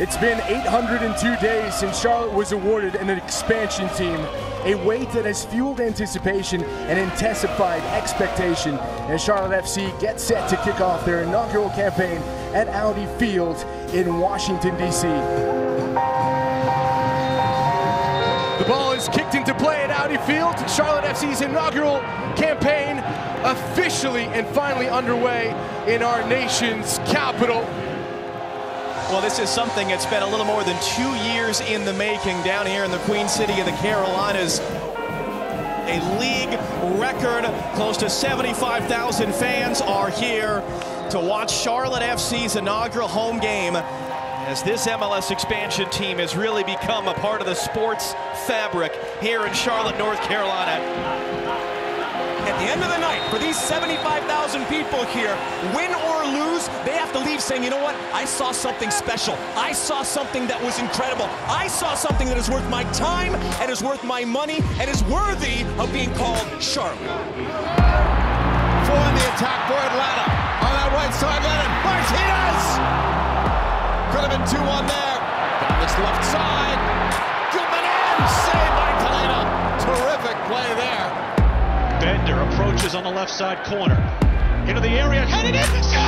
It's been 802 days since Charlotte was awarded an expansion team, a weight that has fueled anticipation and intensified expectation as Charlotte FC gets set to kick off their inaugural campaign at Audi Field in Washington, D.C. The ball is kicked into play at Audi Field. Charlotte FC's inaugural campaign officially and finally underway in our nation's capital. Well, this is something that's been a little more than two years in the making down here in the Queen City of the Carolinas. A league record, close to 75,000 fans are here to watch Charlotte FC's inaugural home game as this MLS expansion team has really become a part of the sports fabric here in Charlotte, North Carolina at the end of the night, for these 75,000 people here, win or lose, they have to leave saying, you know what, I saw something special. I saw something that was incredible. I saw something that is worth my time and is worth my money and is worthy of being called Charlotte. Four in the attack for Atlanta. On that right side, Lennon. Martinez! Could have been 2-1 there. Down this left side. Gilman in! Saved by Kahlina. Terrific play there. Bender approaches on the left side corner. Into the area, headed in.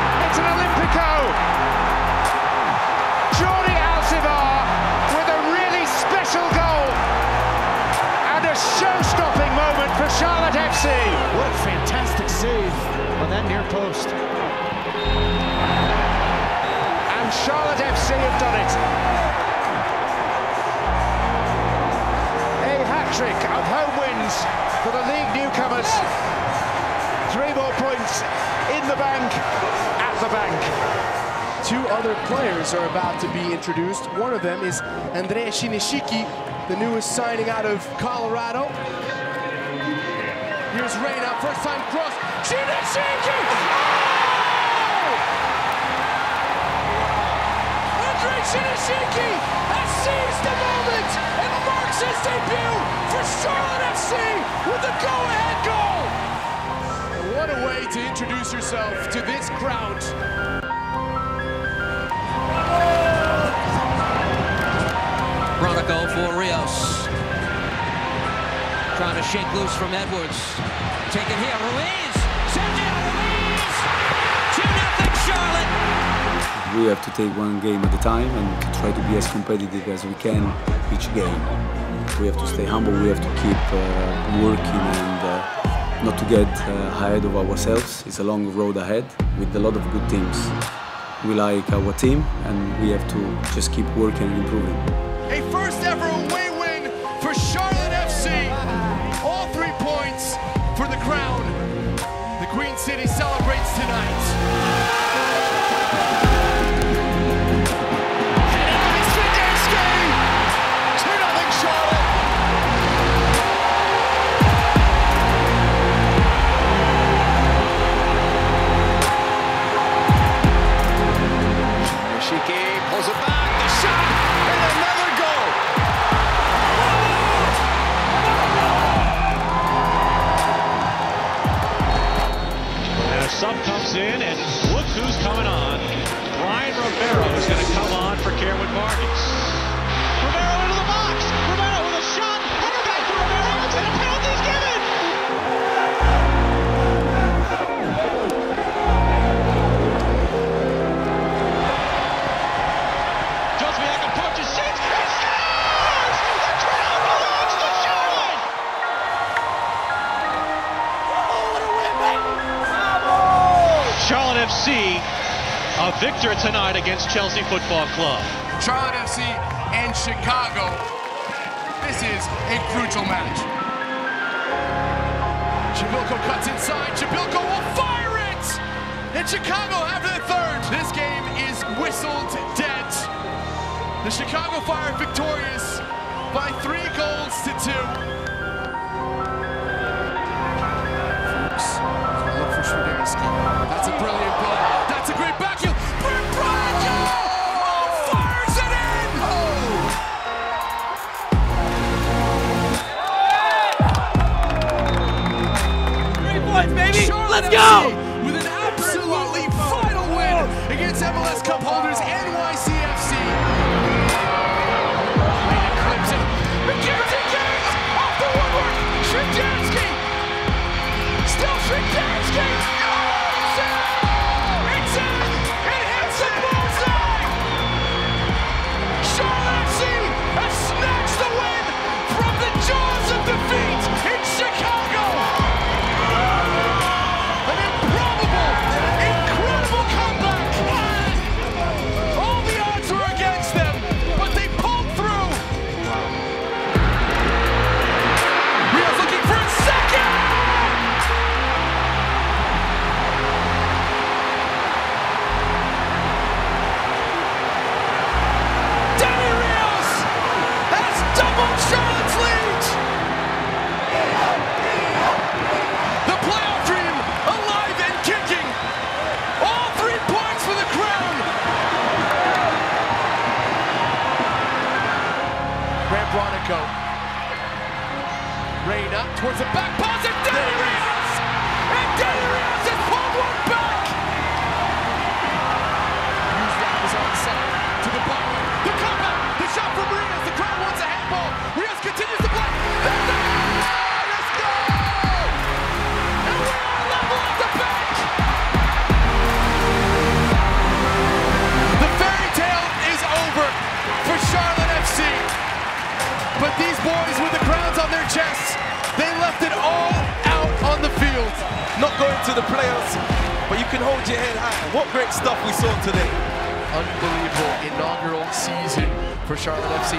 It's an Olympico! Jordy Alcivar with a really special goal and a show-stopping moment for Charlotte FC. What a fantastic save on that near post. And Charlotte FC have done it. A hat-trick of home wins for the league newcomers. Three more points in the bank, the bank. Two other players are about to be introduced. One of them is Andre Shinyashiki, the newest signing out of Colorado. Here's Reyna, first time cross. Shinyashiki! Oh! Andre Shinyashiki has seized the moment and marks his debut for Charlotte FC to introduce yourself to this crowd. Bronico for Rios. Trying to shake loose from Edwards. Take it here, Ruiz! Sergio Ruiz! 2-0 Charlotte! We have to take one game at a time and to try to be as competitive as we can each game. We have to stay humble, we have to keep uh, working and uh, not to get uh, ahead of ourselves. It's a long road ahead with a lot of good teams. We like our team and we have to just keep working and improving. A first ever win FC a victor tonight against Chelsea Football Club. Charlotte FC and Chicago. This is a crucial match. Przybylko cuts inside. Przybylko will fire it! And Chicago have the third. This game is whistled dead. The Chicago Fire victorious by three goals to two. Swiderski. That's a brilliant goal. That's a great back heel. Oh, fires it in! Three points, baby. Charlotte Let's go. Playoffs, but you can hold your head high. What great stuff we saw today. Unbelievable inaugural season for Charlotte FC.